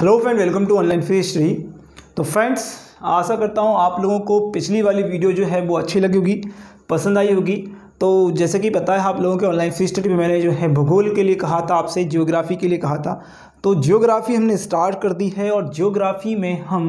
Hello friend welcome to online history तो friends आशा करता हूँ आप लोगों को पिछली वाली वीडियो जो है वो अच्छी लगी होगी, पसंद आई होगी। तो जैसे कि पता है आप लोगों के ऑनलाइन हिस्ट्री में मैंने जो है भूगोल के लिए कहा था, आपसे जियोग्राफी के लिए कहा था। तो जियोग्राफी हमने स्टार्ट कर दी है और जियोग्राफी में हम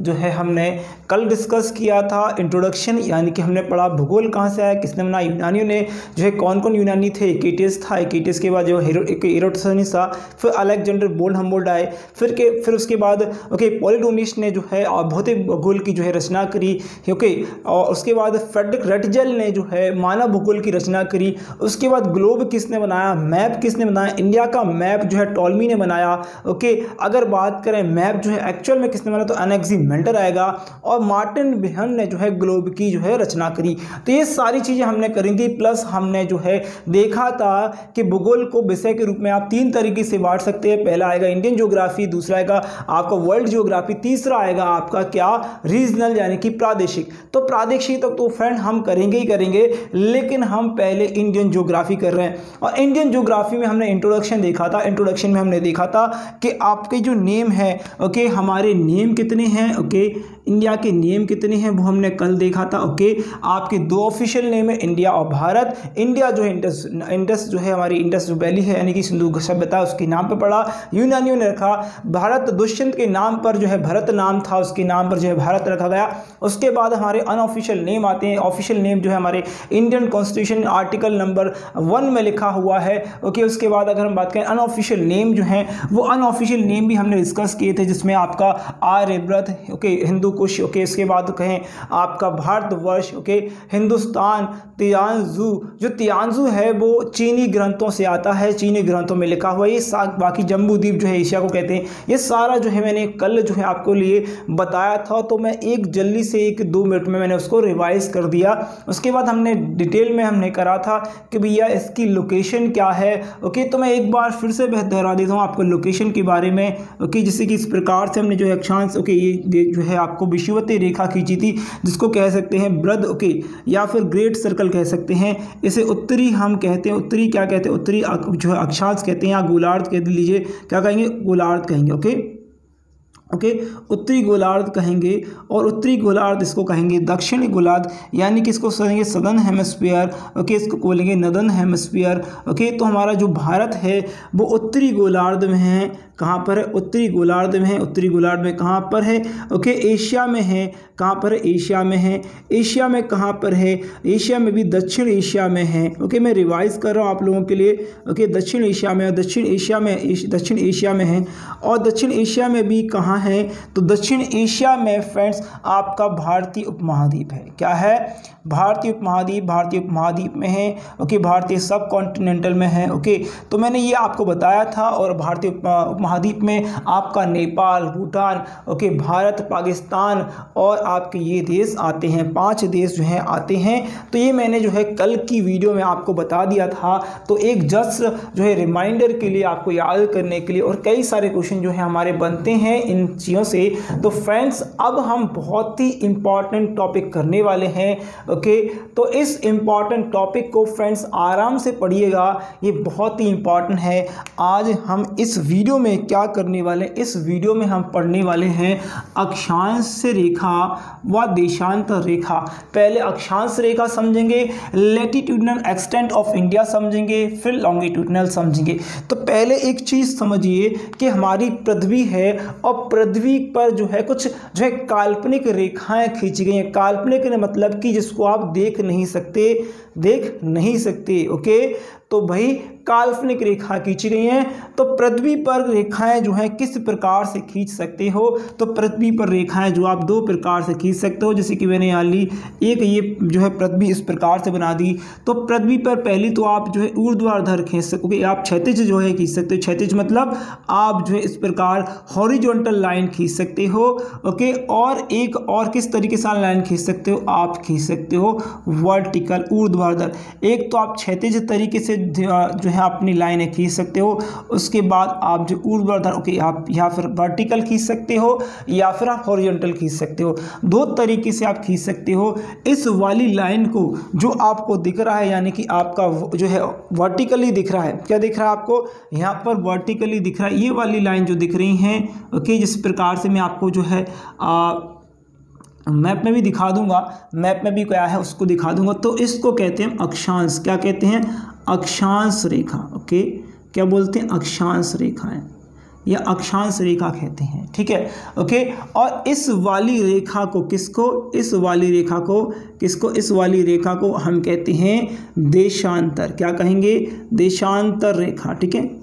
जो है हमने कल डिस्कस किया था इंट्रोडक्शन यानी कि हमने पढ़ा भूगोल कहाँ से आया, किसने बनाया, यूनानियों ने जो है कौन कौन यूनानी थे, एकेटियस था, एकेटियस के बाद जो एरोटसनिस था फिर अलेक्जेंडर बोल्ड हमबोल्ड आए, फिर के, फिर उसके बाद, ओके, पॉलीडोनिस ने जो है भौतिक भूगोल की जो है रचना करी, ओके, और उसके बाद फेडरिक रेटजल ने जो है मानव भूगोल की रचना करी, उसके बाद ग्लोब किसने बनाया, मैप किसने बनाया, इंडिया का मैप जो है टॉलमी ने बनाया आएगा ओके, अगर बात करें मैप जो है एक्चुअल में किसने बना तो एनेक्सी मेंटर आएगा और मार्टिन बिहन ने जो है ग्लोब की जो है रचना करी। तो ये सारी चीज़ें हमने करी थी प्लस हमने जो है देखा था कि भूगोल को विषय के रूप में आप तीन तरीके से बांट सकते हैं। पहला आएगा इंडियन ज्योग्राफी दूसरा आएगा आपका वर्ल्ड जियोग्राफी तीसरा आएगा आपका क्या? रीजनल यानी कि प्रादेशिक। तो प्रादेशिक तक तो फ्रेंड हम करेंगे ही करेंगे, लेकिन हम पहले इंडियन ज्योग्राफी कर रहे हैं। और इंडियन ज्योग्राफी में हमने इंट्रोडक्शन देखा था इंट्रोडक्शन में हमने देखा था था कि आपके जो नेम है, ओके, हमारे नेम कितने हैं, ओके, इंडिया के नेम कितने हैं, वो हमने कल देखा था, ओके, आपके दो ऑफिशियल नेम है, इंडिया और भारत। इंडिया जो है, इंडस इंडस जो है हमारी इंडस वैली है, यानी कि सिंधु सभ्यता उसके नाम पर पड़ा, यूनानियों ने रखा, भारत दुष्यंत के नाम पर जो है भरत नाम था, उसके नाम पर जो है भारत रखा गया। उसके बाद हमारे अनऑफिशियल नेम आते हैं ऑफिशियल नेम जो है हमारे Indian constitution article number one में लिखा हुआ है, ओके, उसके बाद अगर हम बात करें अनऑफिशियल नेम जो है वो अनऑफिशियल नेम भी हमने डिस्कस किए थे, जिसमें आपका आर्यव्रत ओके हिंदू कुश ओके इसके बाद कहें आपका भारतवर्ष ओके हिंदुस्तान, तियांजू, जो तियांजू है वो चीनी ग्रंथों से आता है, चीनी ग्रंथों में लिखा हुआ ये बाकी जम्बू द्वीप जो है एशिया को कहते हैं, ये सारा जो है मैंने कल जो है आपको लिए बताया था तो मैं एक जल्दी से एक दो मिनट में मैंने उसको रिवाइज कर दिया। उसके बाद हमने डिटेल में हमने करा था कि भैया इसकी लोकेशन क्या है ओके तो मैं एक बार फिर से दोहरा देता हूँ आपको लोकेशन के बारे में ओके जैसे कि इस प्रकार से हमने जो है अक्षांश ओके, ये जो है आपको विषुवती रेखा खींची थी, जिसको कह सकते हैं ब्रद ओके, या फिर ग्रेट सर्कल कह सकते हैं। इसे उत्तरी हम कहते हैं, उत्तरी क्या कहते हैं? उत्तरी जो है अक्षांश कहते हैं या गोलार्थ कह लीजिए, क्या कहेंगे? गोलार्थ कहेंगे, ओके? Okay okay? उत्तरी गोलार्ध कहेंगे और उत्तरी गोलार्ध इसको कहेंगे दक्षिणी गोलार्ध, यानी कि इसको कहेंगे सदन हेमस्फीयर ओके okay? इसको बोलेंगे नदन हेमस्फीयर ओके okay? तो हमारा जो भारत है, वो उत्तरी गोलार्ध में है कहाँ पर है? उत्तरी गोलार्ध में है। उत्तरी गोलार्ध में कहाँ पर है? ओके, एशिया में है। कहाँ पर? है एशिया में है। एशिया में कहाँ पर है? एशिया में भी दक्षिण एशिया में है। ओके, मैं रिवाइज कर रहा हूँ आप लोगों के लिए। ओके, दक्षिण एशिया में दक्षिण एशिया में दक्षिण एशिया में है। और दक्षिण एशिया में भी कहाँ है? तो दक्षिण एशिया में, फ्रेंड्स, आपका भारतीय उपमहाद्वीप है। क्या है? भारतीय उपमहाद्वीप भारतीय उपमहाद्वीप में है, ओके, भारतीय सब कॉन्टिनेंटल में है, ओके तो मैंने ये आपको बताया था और भारतीय उपमहाद्वीप में आपका नेपाल, भूटान, ओके, भारत, पाकिस्तान और आपके ये देश आते हैं, पाँच देश जो हैं, आते हैं तो ये मैंने जो है कल की वीडियो में आपको बता दिया था तो एक जस्ट जो है रिमाइंडर के लिए आपको याद करने के लिए और कई सारे क्वेश्चन जो है हमारे बनते हैं इन चीज़ों से तो फ्रेंड्स अब हम बहुत ही इंपॉर्टेंट टॉपिक करने वाले हैं ओके तो इस इंपॉर्टेंट टॉपिक को फ्रेंड्स आराम से पढ़िएगा। ये बहुत ही इंपॉर्टेंट है। आज हम इस वीडियो में क्या करने वाले इस वीडियो में हम पढ़ने वाले हैं अक्षांश रेखा व देशांतर रेखा। पहले अक्षांश रेखा समझेंगे लेटीट्यूडनल एक्सटेंट ऑफ़ इंडिया समझेंगे, फिर लॉन्गिट्यूडनल समझेंगे। तो पहले एक चीज़ समझिए कि हमारी पृथ्वी है और पृथ्वी पर जो है कुछ जो है काल्पनिक रेखाएँ खींची गई हैं। काल्पनिक मतलब कि जिसको आप देख नहीं सकते देख नहीं सकते ओके तो भाई काल्पनिक रेखा खींची गई हैं। तो पृथ्वी पर रेखाएँ जो हैं, किस प्रकार से खींच सकते हो? तो पृथ्वी पर रेखाएँ जो आप दो प्रकार से खींच सकते हो, जैसे कि मैंने यहाँ ली, एक ये जो है पृथ्वी इस प्रकार से बना दी। तो पृथ्वी पर पहली तो आप जो है ऊर्ध्वाधर खींच सकोगे आप क्षतिज जो है खींच सकते हो। क्षतिज मतलब आप जो है इस प्रकार हॉरिजॉन्टल लाइन खींच सकते हो, ओके? और एक और किस तरीके से लाइन खींच सकते हो? आप खींच सकते हो वर्टिकल ऊर्ध्वाधर। एक तो आप क्षतिज तरीके से जो है अपनी लाइनें खींच सकते हो। उसके बाद आप जो ऊर्ध्वाधर ओके आप या फिर वर्टिकल खींच सकते हो या फिर आप हॉरिजॉन्टल खींच सकते हो। दो तरीके से आप खींच सकते हो। इस वाली लाइन को जो आपको दिख रहा है यानी कि आपका जो है वर्टिकली दिख रहा है। क्या दिख रहा है आपको? यहाँ पर वर्टिकली दिख रहा है। ये वाली लाइन जो दिख रही हैं ओके जिस प्रकार से मैं आपको जो है आ, मैप में भी दिखा दूँगा, मैप में भी क्या है उसको दिखा दूँगा। तो इसको कहते हैं अक्षांश। क्या कहते हैं? अक्षांश रेखा ओके क्या बोलते हैं? अक्षांश रेखाएँ या अक्षांश रेखा कहते हैं, ठीक है? ओके और इस वाली रेखा को किसको? इस वाली रेखा को, किसको? इस वाली रेखा को हम कहते हैं देशांतर। क्या कहेंगे? देशांतर रेखा, ठीक है?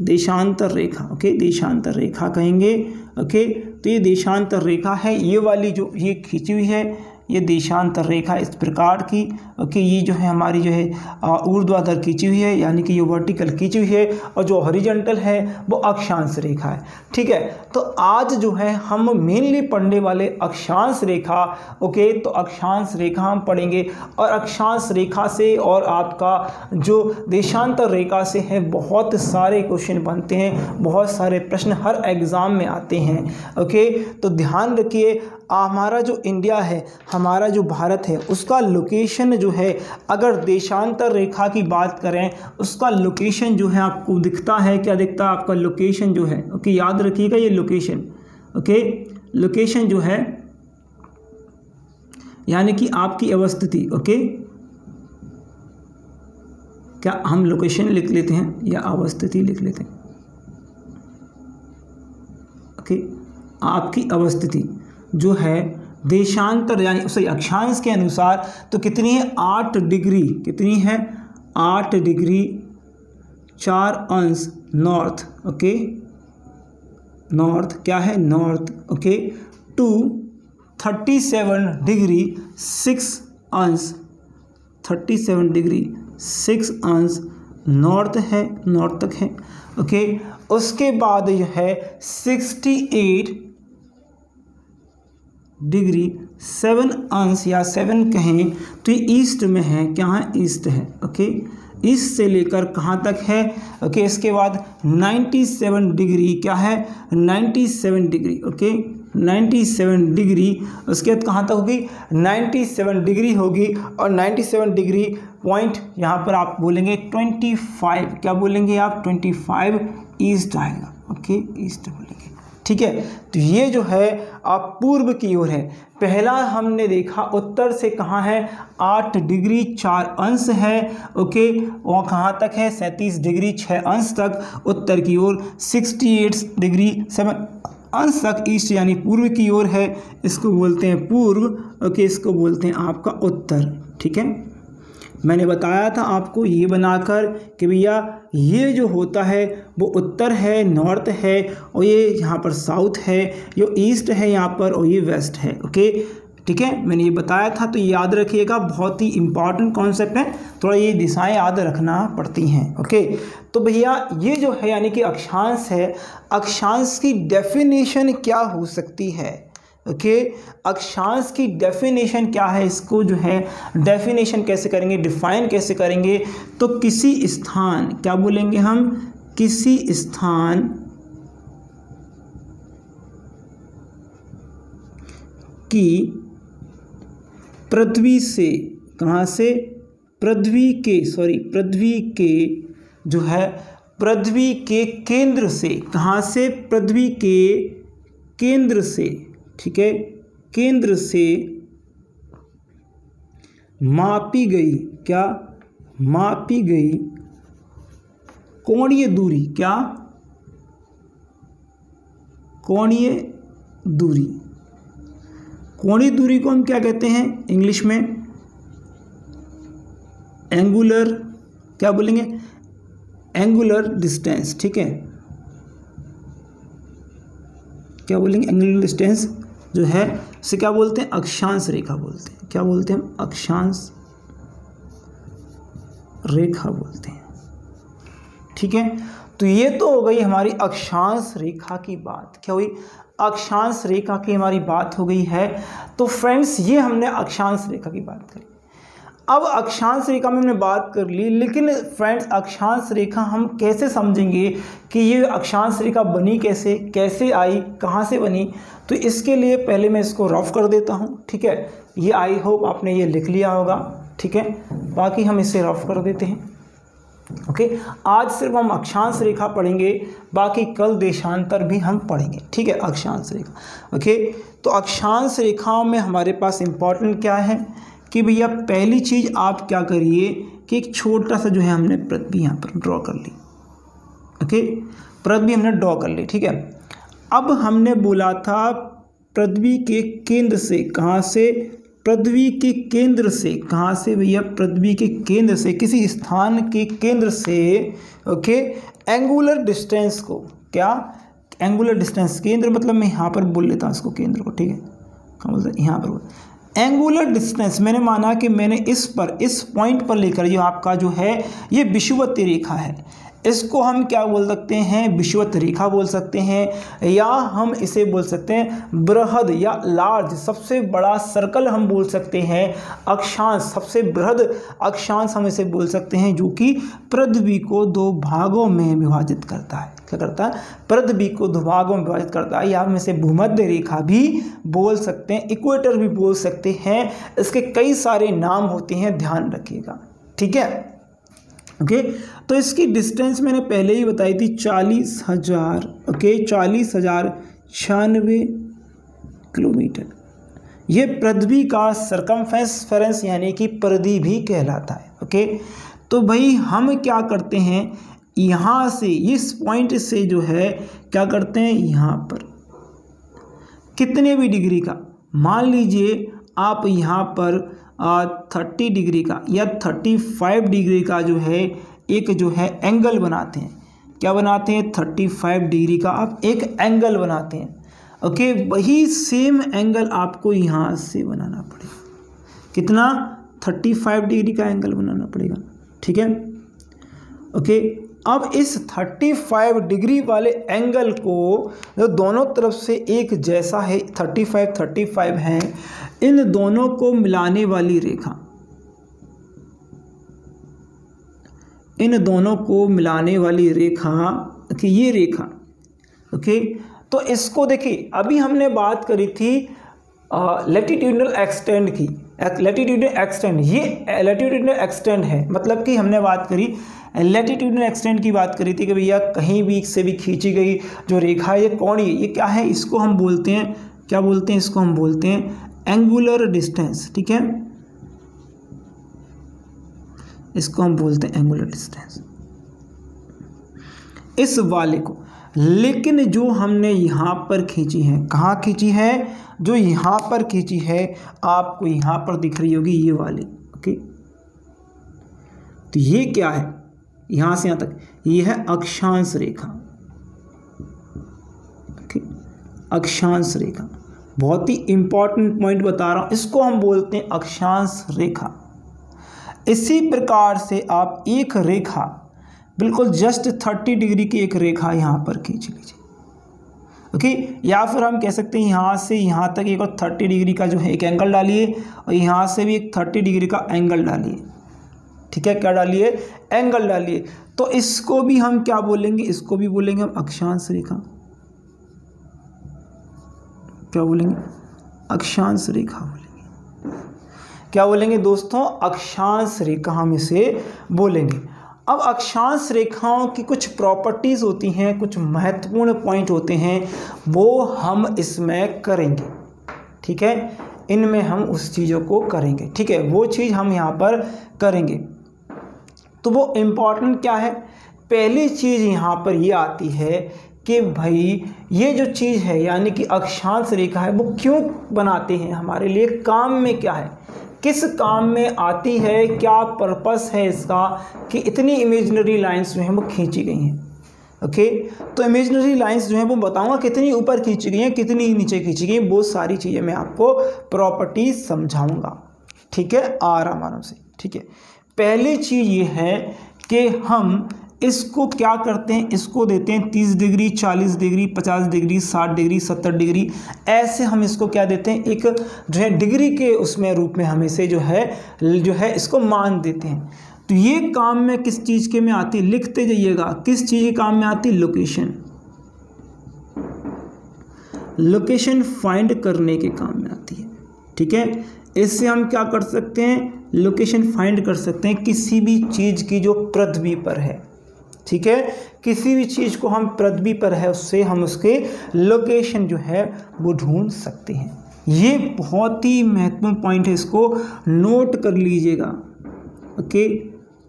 देशांतर रेखा ओके देशांतर रेखा कहेंगे ओके तो ये देशांतर रेखा है, ये वाली जो, ये खींची हुई है ये देशांतर रेखा इस प्रकार की ओके ये जो है हमारी जो है ऊर्ध्वाधर खींची हुई है, यानी कि ये वर्टिकल खींची हुई है और जो हॉरिजेंटल है, वो अक्षांश रेखा है। ठीक है? तो आज जो है हम मेनली पढ़ने वाले अक्षांश रेखा, ओके तो अक्षांश रेखा हम पढ़ेंगे और अक्षांश रेखा से और आपका जो देशांतर रेखा से है, बहुत सारे क्वेश्चन बनते हैं, बहुत सारे प्रश्न हर एग्ज़ाम में आते हैं, ओके? तो ध्यान रखिए, हमारा जो इंडिया है हमारा जो भारत है, उसका लोकेशन जो है, अगर देशांतर रेखा की बात करें, उसका लोकेशन जो है आपको दिखता है, क्या दिखता है? आपका लोकेशन जो है, ओके, याद रखिएगा ये लोकेशन ओके लोकेशन जो है, यानी कि आपकी अवस्थिति, ओके, क्या हम लोकेशन लिख लेते हैं या अवस्थिति लिख लेते हैं? ओके, आपकी अवस्थिति जो है देशांतर, यानी सॉरी अक्षांश के अनुसार तो कितनी है? आठ डिग्री। कितनी है? आठ डिग्री चार अंश नॉर्थ, ओके? नॉर्थ, क्या है? North, okay? To, thirty seven degree six अंश। थर्टी सेवन डिग्री सिक्स अंश नॉर्थ है, नॉर्थ तक है, ओके? उसके बाद जो है सिक्सटी एट डिग्री, सेवन अंश या सेवन कहें तो ये ईस्ट में है क्या है ईस्ट है, ओके? ईस्ट से लेकर कहाँ तक है, ओके? इसके बाद नाइन्टी सेवन डिग्री क्या है? Ninety seven degree, okay? Ninety seven degree, उसके बाद कहाँ तक होगी? नाइन्टी सेवन डिग्री होगी और नाइन्टी सेवन डिग्री पॉइंट यहाँ पर आप बोलेंगे ट्वेंटी फाइव। क्या बोलेंगे आप? ट्वेंटी फाइव ईस्ट आएगा, ओके? ईस्ट बोलेंगे। ठीक है? तो ये जो है, आप पूर्व की ओर है। पहला हमने देखा उत्तर से कहाँ है? आठ डिग्री चार अंश है, ओके? वहाँ कहाँ तक है? सैंतीस डिग्री छः अंश तक। उत्तर की ओर सिक्सटी एट डिग्री सेवन अंश तक। ईस्ट यानी पूर्व की ओर है। इसको बोलते हैं पूर्व, ओके? इसको बोलते हैं आपका उत्तर, ठीक है? मैंने बताया था आपको ये बनाकर कि भैया ये जो होता है, वो उत्तर है, नॉर्थ है और ये यहाँ पर साउथ है, ये ईस्ट है यहाँ पर और ये वेस्ट है, ओके? ठीक है? मैंने ये बताया था तो याद रखिएगा, बहुत ही इंपॉर्टेंट कॉन्सेप्ट है, थोड़ा ये दिशाएँ याद रखना पड़ती हैं, ओके? तो भैया, ये जो है, यानी कि अक्षांश है, अक्षांश की डेफिनेशन क्या हो सकती है? ओके अक्षांश की डेफिनेशन क्या है? इसको जो है डेफिनेशन कैसे करेंगे? डिफाइन कैसे करेंगे? तो किसी स्थान, क्या बोलेंगे हम? किसी स्थान की पृथ्वी से, कहाँ से? पृथ्वी के सॉरी पृथ्वी के जो है, पृथ्वी के केंद्र से, कहाँ से? पृथ्वी के केंद्र से। ठीक है? केंद्र से मापी गई, क्या? मापी गई कोणीय दूरी, क्या? कोणीय दूरी। कोणीय दूरी को हम क्या कहते हैं इंग्लिश में? एंगुलर, क्या बोलेंगे? एंगुलर डिस्टेंस, ठीक है? क्या बोलेंगे? Angular distance. जो है, उसे क्या बोलते हैं? अक्षांश रेखा बोलते हैं। क्या बोलते हैं? अक्षांश रेखा बोलते हैं। ठीक है? तो ये तो हो गई हमारी अक्षांश रेखा की बात। क्या हुई? अक्षांश रेखा की हमारी बात हो गई है। तो फ्रेंड्स, ये हमने अक्षांश रेखा की बात करी। अब अक्षांश रेखा में हमने बात कर ली, लेकिन फ्रेंड्स अक्षांश रेखा हम कैसे समझेंगे कि ये अक्षांश रेखा बनी कैसे कैसे आई, कहाँ से बनी? तो इसके लिए पहले मैं इसको रफ कर देता हूँ, ठीक है? ये आई होप आपने ये लिख लिया होगा, ठीक है? बाकी हम इसे रफ कर देते हैं, ओके? आज सिर्फ़ हम अक्षांश रेखा पढ़ेंगे, बाकी कल देशांतर भी हम पढ़ेंगे, ठीक है? अक्षांश रेखा, ओके? तो अक्षांश रेखाओं में हमारे पास इंपॉर्टेंट क्या है? कि भैया पहली चीज़ आप क्या करिए कि एक छोटा सा जो है हमने पृथ्वी यहाँ पर ड्रॉ कर ली। ओके पृथ्वी हमने ड्रॉ कर ली, ठीक है? अब हमने बोला था पृथ्वी के केंद्र से कहाँ से? पृथ्वी के केंद्र से कहाँ से भैया? पृथ्वी के केंद्र से, किसी स्थान के केंद्र से ओके एंगुलर डिस्टेंस को। क्या? एंगुलर डिस्टेंस केंद्र मतलब मैं यहाँ पर बोल लेता हूँ इसको केंद्र को, ठीक है? बोलते यहाँ पर एंगुलर डिस्टेंस मैंने माना कि मैंने इस पर, इस पॉइंट पर लेकर जो आपका जो है, ये विषुवती रेखा है। इसको हम क्या बोल सकते हैं? विश्वत रेखा बोल सकते हैं, या हम इसे बोल सकते हैं बृहद या लार्ज। सबसे बड़ा सर्कल हम बोल सकते हैं, अक्षांश। सबसे बृहद अक्षांश हम इसे बोल सकते हैं, जो कि पृथ्वी को दो भागों में विभाजित करता है। क्या करता है? पृथ्वी को दो भागों में विभाजित करता है। या हम इसे भूमध्य रेखा भी बोल सकते हैं, इक्वेटर भी बोल सकते हैं। इसके कई सारे नाम होते हैं, ध्यान रखिएगा। ठीक है? ओके तो इसकी डिस्टेंस मैंने पहले ही बताई थी चालीस हज़ार ओके चालीस हज़ार छियानवे किलोमीटर। ये पृथ्वी का सरकमफेरेंस यानी कि परिधि भी कहलाता है ओके तो भाई हम क्या करते हैं? यहाँ से, इस पॉइंट से जो है, क्या करते हैं? यहाँ पर। कितने भी डिग्री का। मान लीजिए आप यहाँ पर थर्टी डिग्री का या थर्टी फाइव डिग्री का जो है, एक जो है एंगल बनाते हैं। क्या बनाते हैं? थर्टी फाइव डिग्री का आप एक एंगल बनाते हैं। ओके वही सेम एंगल आपको यहाँ से बनाना पड़ेगा। कितना? थर्टी फाइव डिग्री का एंगल बनाना पड़ेगा। ठीक है? ओके अब इस 35 डिग्री वाले एंगल को जो दोनों तरफ़ से एक जैसा है 35 35 है, इन दोनों को मिलाने वाली रेखा। इन दोनों को मिलाने वाली रेखा कि ये रेखा, ओके? तो इसको देखिए, अभी हमने बात करी थी लेटीट्यूडनल एक्सटेंड की। लेटीट्यूडनल एक्सटेंड ये लेटीट्यूडनल एक्सटेंड है मतलब कि हमने बात करी लेटीट्यूडनल एक्सटेंड की बात करी थी कि भैया कहीं भी से भी खींची गई जो रेखा है, ये कौन है? ये क्या है? इसको हम बोलते हैं, क्या बोलते हैं? इसको हम बोलते हैं एंगुलर डिस्टेंस ठीक है? इसको हम बोलते हैं एंगुलर डिस्टेंस इस वाले को, लेकिन जो हमने यहाँ पर खींची है, कहाँ खींची है? जो यहाँ पर खींची है, आपको यहाँ पर दिख रही होगी ये वाली, ओके? तो ये क्या है? यहाँ से यहाँ तक। ये है अक्षांश रेखा। अक्षांश रेखा। बहुत ही इंपॉर्टेंट पॉइंट बता रहा हूँ। इसको हम बोलते हैं अक्षांश रेखा। इसी प्रकार से आप एक रेखा, बिल्कुल जस्ट थर्टी डिग्री की एक रेखा यहाँ पर खींच लीजिए। ओके या फिर हम कह सकते हैं यहाँ से यहाँ तक एक और थर्टी डिग्री का जो है एक एंगल डालिए और यहाँ से भी एक थर्टी डिग्री का एंगल डालिए। ठीक है, क्या डालिए? एंगल डालिए। तो इसको भी हम क्या बोलेंगे? इसको भी बोलेंगे हम अक्षांश रेखा। क्या बोलेंगे? अक्षांश रेखा बोलेंगे। क्या बोलेंगे दोस्तों? अक्षांश रेखा हम इसे बोलेंगे। अब अक्षांश रेखाओं की कुछ प्रॉपर्टीज़ होती हैं, कुछ महत्वपूर्ण पॉइंट होते हैं, वो हम इसमें करेंगे। ठीक है? इनमें हम उस चीज़ों को करेंगे। ठीक है? वो चीज़ हम यहाँ पर करेंगे। तो वो इंपॉर्टेंट क्या है? पहली चीज़ यहाँ पर ये आती है कि भाई, ये जो चीज़ है, यानी कि अक्षांश रेखा है, वो क्यों बनाते हैं हमारे लिए? काम में क्या है? किस काम में आती है? क्या पर्पस है इसका? कि इतनी इमेजनरी लाइंस जो हैं वो खींची गई हैं। ओके तो इमेजनरी लाइंस जो हैं वो बताऊँगा कितनी ऊपर खींची गई हैं, कितनी नीचे खींची गई हैं, वो सारी चीज़ें मैं आपको प्रॉपर्टीज़ समझाऊँगा। ठीक है? आराम आराम से। ठीक है? पहली चीज़ ये है कि हम इसको क्या करते हैं? इसको देते हैं तीस डिग्री, चालीस डिग्री, पचास डिग्री, साठ डिग्री, सत्तर डिग्री। ऐसे हम इसको क्या देते हैं? एक जो है डिग्री के उसमें रूप में हम इसे जो है जो है इसको मान देते हैं। तो ये काम में किस चीज़ के में आती है? लिखते जाइएगा। किस चीज़ के काम में आती लोकेशन। लोकेशन फाइंड करने के काम में आती है। ठीक है? इससे हम क्या कर सकते हैं? लोकेशन फाइंड कर सकते हैं किसी भी चीज़ की जो पृथ्वी पर है। ठीक है? किसी भी चीज़ को हम पृथ्वी पर है, उससे हम उसके लोकेशन जो है, वो ढूंढ सकते हैं। ये बहुत ही महत्वपूर्ण पॉइंट है, इसको नोट कर लीजिएगा। ओके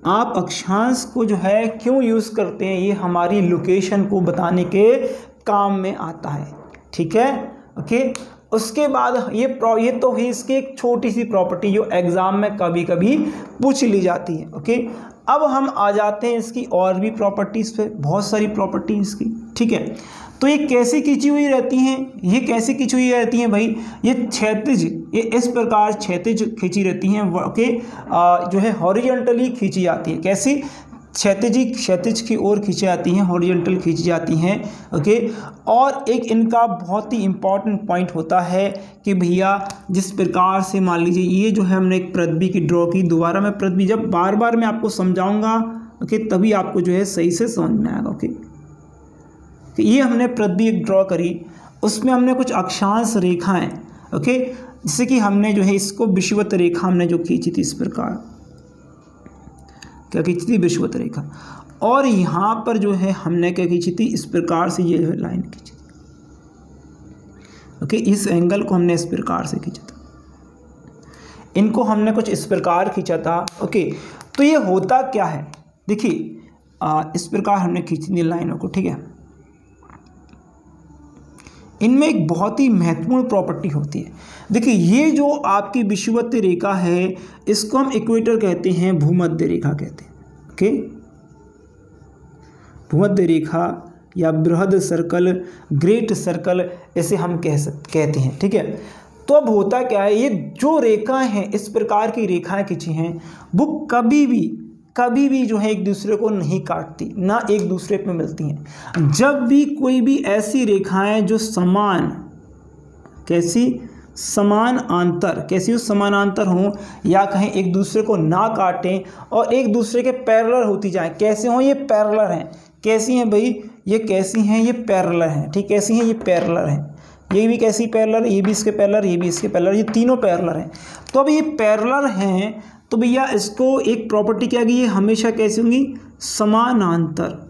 आप अक्षांश को जो है, क्यों यूज़ करते हैं? ये हमारी लोकेशन को बताने के काम में आता है। ठीक है? ओके उसके बाद ये ये तो ही इसकी एक छोटी सी प्रॉपर्टी जो एग्ज़ाम में कभी कभी पूछ ली जाती है ओके अब हम आ जाते हैं इसकी और भी प्रॉपर्टीज़ पे, बहुत सारी प्रॉपर्टी इसकी, ठीक है? तो ये कैसे खींची हुई रहती हैं? ये कैसे खींची हुई रहती हैं भाई? ये क्षैतिज, ये इस प्रकार क्षैतिज खींची रहती हैं ओके जो है हॉरिजेंटली खींची जाती है, कैसी? क्षैतिजी क्षैतिज की ओर खींची जाती हैं हॉरिजेंटल खींची जाती हैं ओके और एक इनका बहुत ही इंपॉर्टेंट पॉइंट होता है कि भैया, जिस प्रकार से मान लीजिए, ये जो है हमने एक पृथ्वी की ड्रॉ की, दोबारा मैं पृथ्वी, जब बार बार मैं आपको समझाऊँगा ओके तभी आपको जो है सही से समझ में आएगा ओके कि ये हमने पृथ्वी एक ड्रॉ करी, उसमें हमने कुछ अक्षांश रेखाएँ ओके जैसे कि हमने जो है इसको विश्वत रेखा हमने जो खींची थी इस प्रकार। क्या खींची थी विश्वत रेखा। और यहाँ पर जो है, हमने क्या खींची थी इस प्रकार से ये जो है, लाइन खींची थी ओके, इस एंगल को हमने इस प्रकार से खींचा था। इनको हमने कुछ इस प्रकार खींचा था। ओके तो ये होता क्या है? देखिए इस प्रकार हमने खींची थी लाइनों को, ठीक है? इनमें एक बहुत ही महत्वपूर्ण प्रॉपर्टी होती है। देखिए, ये जो आपकी विषुवत रेखा है, इसको हम इक्वेटर कहते हैं, भूमध्य रेखा कहते हैं ओके भूमध्य रेखा या बृहद सर्कल ग्रेट सर्कल ऐसे हम कह सकते कहते हैं, ठीक है? तो अब होता क्या है, ये जो रेखाएँ हैं, इस प्रकार की रेखाएँ खींची हैं, वो कभी भी कभी भी जो है एक दूसरे को नहीं काटती, ना एक दूसरे पे मिलती हैं। जब भी कोई भी ऐसी रेखाएँ जो समान, कैसी? समान अंतर, कैसी समानांतर हों, या कहें एक दूसरे को ना काटें और एक दूसरे के पैरलर होती जाएँ, कैसे हों? ये पैरलर हैं। कैसी हैं भाई? ये कैसी हैं? ये पैरलर हैं। ठीक कैसी हैं, ये पैरलर हैं। ये भी कैसी पैरलर ये भी इसके पैरलर ये भी इसके पैरलर ये तीनों पैरलर हैं। तो अब ये पैरलर हैं तो भैया, इसको एक प्रॉपर्टी क्या गई है हमेशा कैसी होंगी? समानांतर।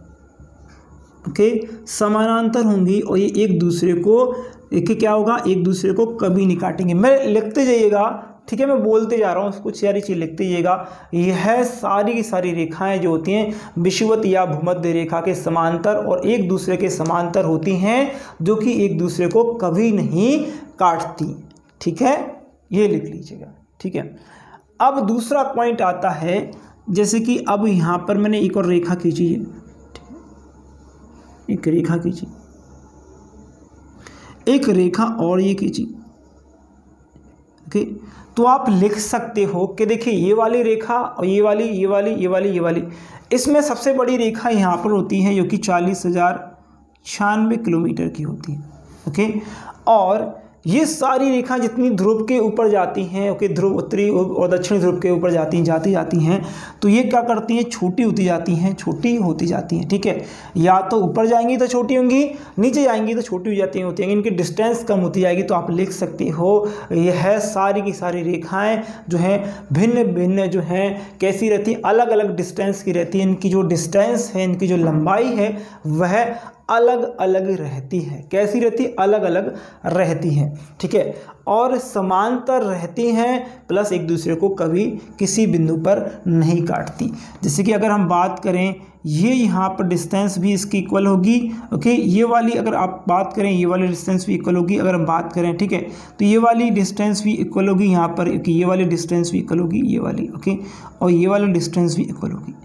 ओके समानांतर होंगी और ये एक दूसरे को, एक क्या होगा? एक दूसरे को कभी नहीं काटेंगे। मैं लिखते जाइएगा, ठीक है? मैं बोलते जा रहा हूँ, कुछ सारी चीज़ लिखते जाइएगा। यह सारी की सारी रेखाएँ जो होती हैं, विषुवत या भूमध्य रेखा के समांतर और एक दूसरे के समांतर होती हैं, जो कि एक दूसरे को कभी नहीं काटती। ठीक है? ये लिख लीजिएगा। ठीक है? अब दूसरा पॉइंट आता है, जैसे कि अब यहाँ पर मैंने एक और रेखा खींची है। एक रेखा खींची। एक रेखा और ये खींची। ओके? तो आप लिख सकते हो कि देखिए, ये वाली रेखा और ये वाली ये वाली ये वाली ये वाली। इसमें सबसे बड़ी रेखा यहाँ पर होती है, जो कि चालीस हज़ार छियानवे किलोमीटर की होती है। ओके? और ये सारी रेखाएँ जितनी ध्रुव के ऊपर जाती हैं, ओके, ध्रुव उत्तरी और दक्षिणी ध्रुव के ऊपर जाती हैं, जाती जाती हैं तो ये क्या करती हैं? छोटी होती जाती हैं, छोटी होती जाती हैं, ठीक है? या तो ऊपर जाएँगी तो छोटी होंगी, नीचे जाएँगी तो छोटी हो जाती होती हैं, इनकी डिस्टेंस कम होती जाएगी तो आप लिख सकते हो यह सारी की सारी रेखाएँ जो हैं, भिन्न भिन्न जो हैं, कैसी रहती हैं अलग अलग डिस्टेंस की रहती है, इनकी जो डिस्टेंस है, इनकी जो लंबाई है, वह अलग अलग रहती है। कैसी रहती? अलग अलग रहती हैं। ठीक है? और समांतर रहती हैं, प्लस एक दूसरे को कभी किसी बिंदु पर नहीं काटती। जैसे कि अगर हम बात करें, ये यहाँ पर डिस्टेंस भी इसकी इक्वल होगी। ओके ये वाली अगर आप बात करें, ये वाली डिस्टेंस भी इक्वल होगी। अगर हम बात करें, ठीक है? तो ये वाली डिस्टेंस भी इक्वल होगी यहाँ पर ये वाली डिस्टेंस भी इक्वल होगी, ये वाली ओके और ये वाली डिस्टेंस भी इक्वल होगी।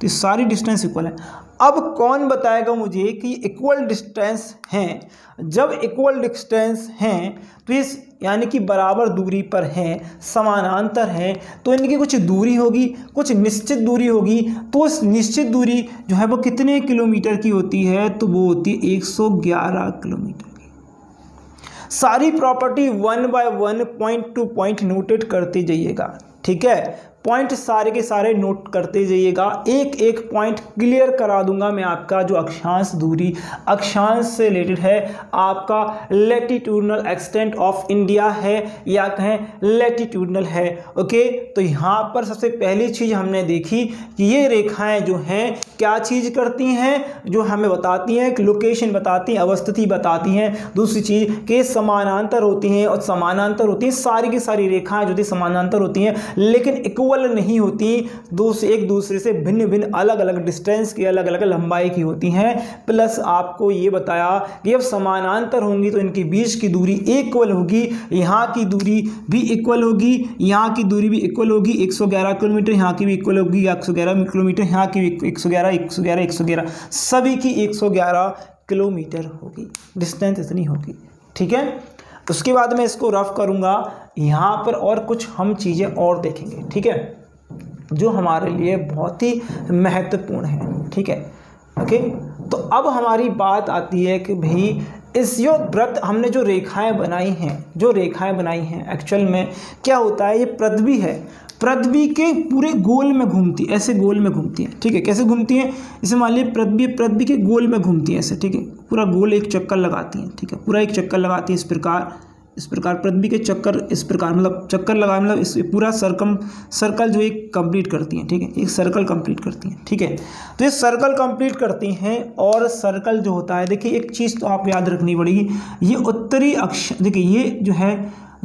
तो सारी डिस्टेंस इक्वल है। अब कौन बताएगा मुझे कि इक्वल डिस्टेंस हैं? जब इक्वल डिस्टेंस हैं तो इस यानी कि बराबर दूरी पर हैं, समानांतर हैं तो इनकी कुछ दूरी होगी, कुछ निश्चित दूरी होगी तो उस निश्चित दूरी जो है वो कितने किलोमीटर की होती है? तो वो होती है 111 किलोमीटर की। सारी property one by one point to point noted करते जाइएगा, ठीक है? पॉइंट सारे के सारे नोट करते जाइएगा। एक एक पॉइंट क्लियर करा दूँगा मैं आपका जो अक्षांश दूरी, अक्षांश से रिलेटेड है। आपका लेटिट्यूडनल एक्सटेंट ऑफ़ इंडिया है, या कहें लेटिट्यूडनल है। ओके? तो यहाँ पर सबसे पहली चीज़ हमने देखी कि ये रेखाएँ जो हैं, क्या चीज़ करती हैं? जो हमें बताती हैं लोकेशन बताती हैं, अवस्थिति बताती हैं। दूसरी चीज़, के समानांतर होती हैं और समानांतर होती हैं, सारी की सारी रेखाएँ जो थी समानांतर होती हैं। लेकिन इक्वल इक्वल नहीं होती एक दूसरे से भिन्न भिन्न अलग अलग डिस्टेंस की अलग अलग लंबाई की होती हैं। प्लस आपको ये बताया कि जब समानांतर होंगी तो इनके बीच की दूरी इक्वल होगी, यहाँ की दूरी भी इक्वल होगी, यहाँ की दूरी भी इक्वल होगी 111 किलोमीटर, यहाँ की भी इक्वल होगी 111 किलोमीटर, यहाँ की भी 111 111 111 सभी की 111 किलोमीटर होगी डिस्टेंस इतनी होगी, ठीक है? उसके बाद मैं इसको रफ करूँगा। यहाँ पर और कुछ हम चीज़ें और देखेंगे, ठीक है? जो हमारे लिए बहुत ही महत्वपूर्ण है, ठीक है? ओके तो अब हमारी बात आती है कि भाई, इस यो व्रत हमने जो रेखाएँ बनाई हैं, जो रेखाएँ बनाई हैं एक्चुअल में क्या होता है? ये पृथ्वी है। पृथ्वी के पूरे गोल में घूमती है, ऐसे गोल में घूमती है, ठीक है? कैसे घूमती है? जैसे मान लीजिए पृथ्वी पृथ्वी के गोल में घूमती है ऐसे, ठीक है? पूरा गोल एक चक्कर लगाती हैं, ठीक है? पूरा एक चक्कर लगाती है इस प्रकार इस प्रकार, पृथ्वी के चक्कर इस प्रकार मतलब चक्कर लगा मतलब इस पूरा सर्कम सर्कल जो एक कंप्लीट करती हैं, ठीक है? एक सर्कल कंप्लीट करती हैं, ठीक है? तो ये सर्कल कंप्लीट करती हैं और सर्कल जो होता है, देखिए एक चीज़ तो आप याद रखनी पड़ेगी, ये उत्तरी अक्ष, देखिए ये जो है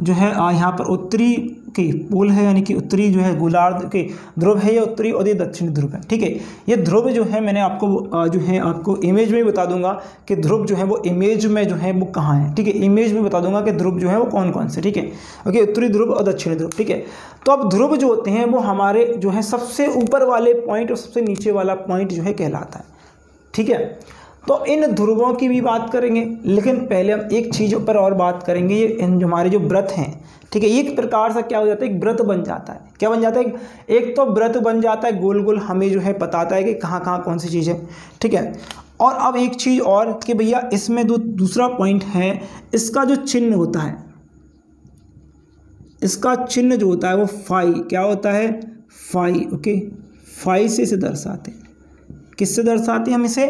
जो है यहाँ पर उत्तरी के पोल है, यानी कि उत्तरी जो है, गोलार्ध के ध्रुव है, या उत्तरी और ये दक्षिणी ध्रुव है, ठीक है? ये ध्रुव जो है, मैंने आपको जो है, आपको इमेज में बता दूँगा कि ध्रुव जो है, वो इमेज में जो है, वो कहाँ है, ठीक है? इमेज में बता दूँगा कि ध्रुव जो है, वो कौन कौन से, ठीक है? ओके उत्तरी ध्रुव और दक्षिणी ध्रुव, ठीक है? तो अब ध्रुव जो होते हैं, वो हमारे जो है, सबसे ऊपर वाले पॉइंट और सबसे नीचे वाला पॉइंट जो है, कहलाता है, ठीक है? तो इन ध्रुवों की भी बात करेंगे, लेकिन पहले हम एक चीज़ पर और बात करेंगे, ये इन जो हमारे जो व्रत हैं, ठीक है एक प्रकार से क्या हो जाता है, एक व्रत बन जाता है। क्या बन जाता है? एक तो व्रत बन जाता है गोल गोल हमें जो है बताता है कि कहाँ कहाँ कौन सी चीज़ है ठीक है। और अब एक चीज़ और कि भैया, इसमें दो, दूसरा पॉइंट है, इसका जो चिन्ह होता है, इसका चिन्ह जो होता है वो फाई, क्या होता है? Phi, okay? फाई से इसे दर्शाते हैं। किससे दर्शाते हैं हम इसे?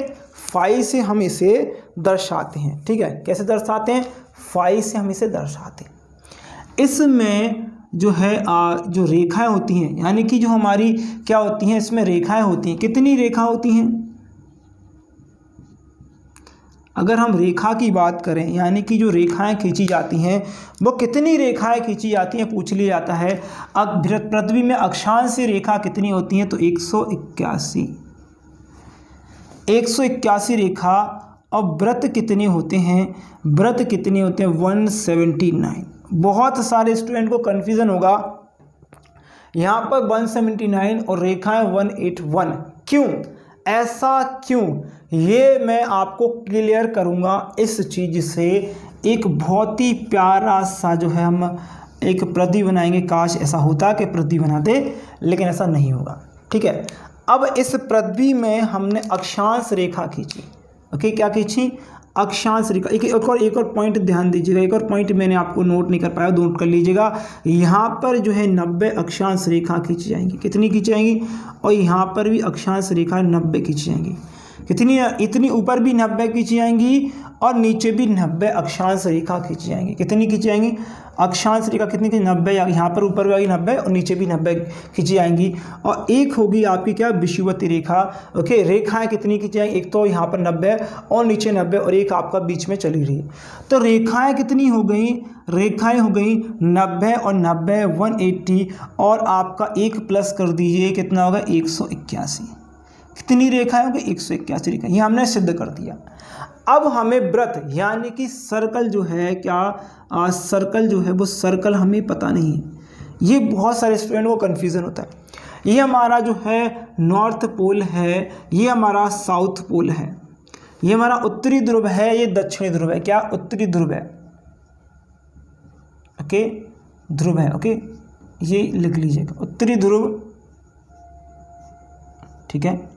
फाई से हम इसे दर्शाते हैं ठीक है? कैसे दर्शाते हैं? फाई से हम इसे दर्शाते हैं। इसमें जो है आ, जो रेखाएँ होती हैं यानी कि जो हमारी क्या होती हैं इसमें रेखाएँ होती हैं। कितनी रेखा होती हैं? अगर हम रेखा की बात करें यानी कि जो रेखाएँ खींची जाती हैं वो कितनी रेखाएँ खींची जाती हैं पूछ लिया जाता है। अब पृथ्वी में अक्षांश रेखा कितनी होती हैं? तो एक सौ इक्यासी। एक सौ इक्यासी रेखा और व्रत कितने होते हैं? व्रत कितने होते हैं? वन सेवेंटी नाइन बहुत सारे स्टूडेंट को कन्फ्यूज़न होगा। यहाँ पर वन सेवेंटी नाइन और रेखाएँ वन एट वन क्यों? ऐसा क्यों? ये मैं आपको क्लियर करूँगा इस चीज़ से। एक बहुत ही प्यारा सा जो है हम एक प्रति बनाएँगे। काश ऐसा होता कि प्रति बनाते, लेकिन ऐसा नहीं होगा। ठीक है? अब इस पृथ्वी में हमने अक्षांश रेखा खींची। ओके क्या खींची? अक्षांश रेखा। एक, एक और एक और पॉइंट ध्यान दीजिएगा। एक और पॉइंट मैंने आपको नोट नहीं कर पाया नोट कर लीजिएगा। यहाँ पर जो है नब्बे अक्षांश रेखा खींची जाएँगी। कितनी खींची जाएँगी? और यहाँ पर भी अक्षांश रेखा नब्बे खींची जाएँगी। कितनी, इतनी ऊपर भी नब्बे खींची जाएँगी और नीचे भी नब्बे अक्षांश रेखा खींची जाएँगी। कितनी खींची जाएँगी? अक्षांश रेखा कितनी की नब्बे यहाँ पर ऊपर भी आएगी नब्बे और नीचे भी नब्बे खींची जाएँगी। और एक होगी आपकी क्या? विषुवती रेखा। ओके, रेखाएँ कितनी खींची जाएँगी? एक तो यहाँ पर नब्बे और नीचे नब्बे और एक आपका बीच में चली रही तो रेखाएँ कितनी हो गई? रेखाएँ हो गई नब्बे और नब्बे, वन एट्टी और आपका एक प्लस कर दीजिए, कितना होगा? एक सौ इक्यासी। कितनी रेखाएँ होगी? एक सौ इक्यासी रेखा ये हमने सिद्ध कर दिया। अब हमें व्रत यानी कि सर्कल जो है क्या आ, सर्कल जो है वो सर्कल हमें पता नहीं। है ये बहुत सारे स्टूडेंट को कन्फ्यूज़न होता है। ये हमारा जो है नॉर्थ पोल है ये हमारा साउथ पोल है। ये हमारा उत्तरी ध्रुव है ये दक्षिणी ध्रुव है। क्या? उत्तरी ध्रुव है। ओके ध्रुव है ओके ये लिख लीजिएगा। उत्तरी ध्रुव ठीक है?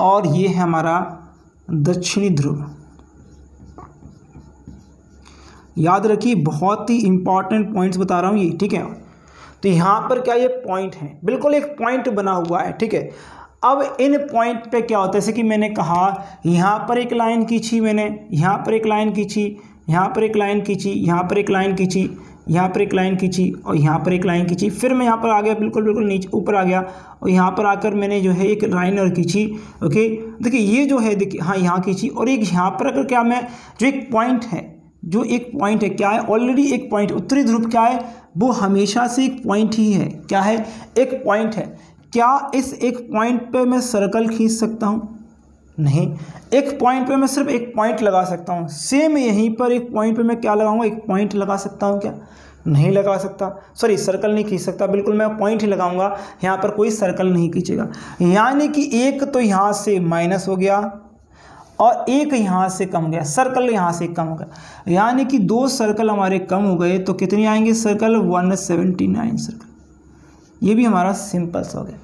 और ये है हमारा दक्षिणी ध्रुव। याद रखिए, बहुत ही इंपॉर्टेंट पॉइंट्स बता रहा हूँ ये, ठीक है? तो यहाँ पर क्या ये पॉइंट है? बिल्कुल एक पॉइंट बना हुआ है, ठीक है? अब इन पॉइंट पे क्या होता है? जैसे कि मैंने कहा, यहाँ पर एक लाइन खींची मैंने, यहाँ पर एक लाइन खींची, यहाँ पर एक लाइन खींची, यहाँ पर एक लाइन खींची यहाँ पर एक लाइन खींची और यहाँ पर एक लाइन खींची, फिर मैं यहाँ पर आ गया, बिल्कुल बिल्कुल नीचे, ऊपर आ गया और यहाँ पर आकर मैंने जो है एक लाइन और खींची, ओके? देखिए, ये जो है, देखिए हाँ यहाँ खींची और एक यहाँ पर अगर क्या मैं, जो एक पॉइंट है, जो एक पॉइंट है, क्या है? ऑलरेडी एक पॉइंट उत्तरी ध्रुव क्या है? वो हमेशा से एक पॉइंट ही है। क्या है? एक पॉइंट है। क्या इस एक पॉइंट पे मैं सर्कल खींच सकता हूँ? नहीं, एक पॉइंट पे मैं सिर्फ़ एक पॉइंट लगा सकता हूँ। सेम यहीं पर एक पॉइंट पे मैं क्या लगाऊँगा? एक पॉइंट लगा सकता हूँ क्या? नहीं लगा सकता। सॉरी सर्कल नहीं खींच सकता। बिल्कुल मैं पॉइंट ही लगाऊँगा। यहाँ पर कोई सर्कल नहीं खींचेगा। यानी कि एक तो यहाँ से माइनस हो गया और एक यहाँ से कम गया। सर्कल यहाँ से कम हो गया। यानी कि दो सर्कल हमारे कम हो गए तो कितने आएँगे? सर्कल 179 सर्कल ये भी हमारा सिंपल सा हो गया।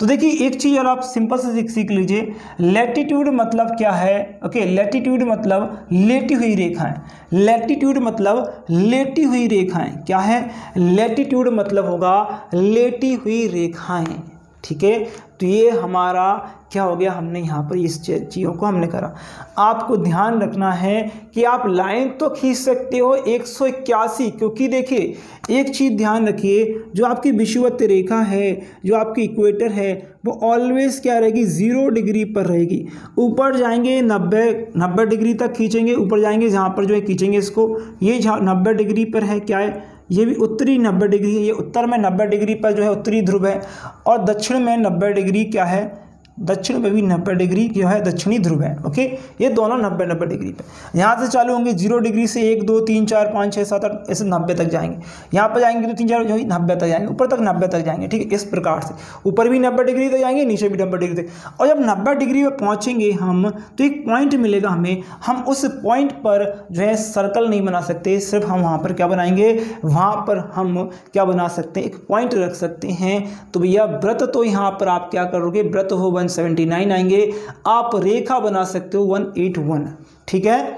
तो देखिए, एक चीज़ और आप सिंपल से सीख लीजिए। लेटीट्यूड मतलब क्या है? ओके लेटीट्यूड मतलब लेटी हुई रेखाएँ। लेटीट्यूड मतलब लेटी हुई रेखाएँ। क्या है? लेटीट्यूड मतलब होगा लेटी हुई रेखाएँ। ठीक है? तो ये हमारा क्या हो गया? हमने यहाँ पर इस चीज़ों को हमने करा। आपको ध्यान रखना है कि आप लाइन तो खींच सकते हो एक सौ इक्यासी, क्योंकि देखिए, एक चीज़ ध्यान रखिए, जो आपकी विषुवत रेखा है, जो आपकी इक्वेटर है, वो ऑलवेज क्या रहेगी? ज़ीरो डिग्री पर रहेगी। ऊपर जाएँगे नब्बे नब्बे डिग्री तक खींचेंगे, ऊपर जाएँगे जहाँ पर जो है खींचेंगे इसको। ये नब्बे डिग्री पर है, क्या है? ये भी उत्तरी नब्बे डिग्री है ये उत्तर में नब्बे डिग्री पर जो है उत्तरी ध्रुव है और दक्षिण में नब्बे डिग्री क्या है? दक्षिण पे भी नब्बे डिग्री जो है दक्षिणी ध्रुव है ओके ये दोनों नब्बे नब्बे डिग्री पे। यहाँ से चालू होंगे ज़ीरो डिग्री से एक, दो, तीन, चार, पाँच छः सात, आठ, ऐसे नब्बे तक जाएँगे। यहाँ पर जाएँगे तो तीन, चार जो नब्बे तक जाएँगे, ऊपर तक नब्बे तक जाएँगे, ठीक है? इस प्रकार से। ऊपर भी नब्बे डिग्री तक जाएँगे, नीचे भी नब्बे डिग्री तक। और जब नब्बे डिग्री पर पहुँचेंगे हम तो एक पॉइंट मिलेगा हमें। हम उस पॉइंट पर जो है सर्कल नहीं बना सकते, सिर्फ़ हम वहाँ पर क्या बनाएँगे? वहाँ पर हम क्या बना सकते हैं? एक पॉइंट रख सकते हैं। तो भैया, व्रत तो यहाँ पर आप क्या करोगे? व्रत हो बन 179 आएँगे। आप रेखा बना सकते हो 181 ठीक है?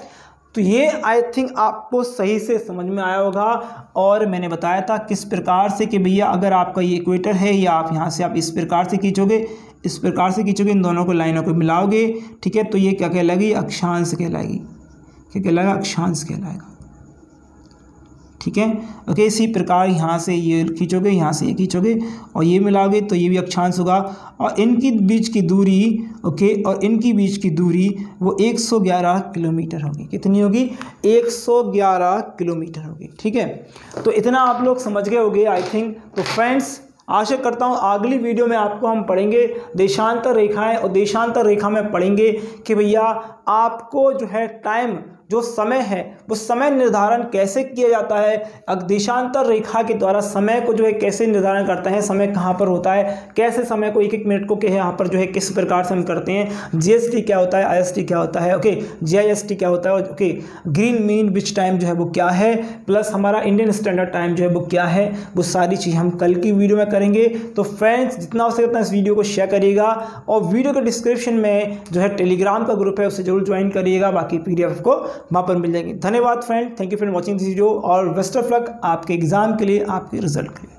तो ये आई थिंक आपको सही से समझ में आया होगा। और मैंने बताया था किस प्रकार से कि भैया, अगर आपका ये इक्वेटर है, या आप यहाँ से आप इस प्रकार से खींचोगे, इस प्रकार से खींचोगे, इन दोनों को लाइनों को मिलाओगे, ठीक है? तो ये क्या कहलाएगी? अक्षांश कहलाएगी। क्या कहलाएगा? अक्षांश कहलाएगा। ठीक है? ओके इसी प्रकार यहाँ से ये खींचोगे, यहाँ से ये खींचोगे और ये मिलाओगे तो ये भी अक्षांश होगा। और इनकी बीच की दूरी ओके और इनकी बीच की दूरी वो 111 किलोमीटर होगी। कितनी होगी? 111 किलोमीटर होगी। ठीक है? तो इतना आप लोग समझ गए होगे आई थिंक तो फ्रेंड्स आशा करता हूँ अगली वीडियो में आपको हम पढ़ेंगे देशांतर रेखाएँ और देशांतर रेखा में पढ़ेंगे कि भैया आपको जो है टाइम जो समय है वो समय निर्धारण कैसे किया जाता है? देशांतर रेखा के द्वारा समय को जो है कैसे निर्धारण करते हैं? समय कहाँ पर होता है? कैसे समय को एक एक मिनट को यहाँ पर जो है किस प्रकार से हम करते हैं? जीएसटी क्या होता है? आईएसटी क्या होता है? ओके जीआईएसटी क्या होता है? ओके ग्रीन मीन बिच टाइम जो है वो क्या है? प्लस हमारा इंडियन स्टैंडर्ड टाइम जो है वो क्या है? वो सारी चीज़ हम कल की वीडियो में करेंगे। तो फ्रेंड्स जितना हो सके उतना इस वीडियो को शेयर करिएगा। और वीडियो के डिस्क्रिप्शन में जो है टेलीग्राम का ग्रुप है, उसे ज़रूर ज्वाइन करिएगा। बाकी पीडीएफ को वहाँ पर मिल जाएँगे। धन्यवाद friend thank you friend watching this video और बेस्ट ऑफ़ लक आपके एग्ज़ाम के लिए, आपके रिज़ल्ट के लिए।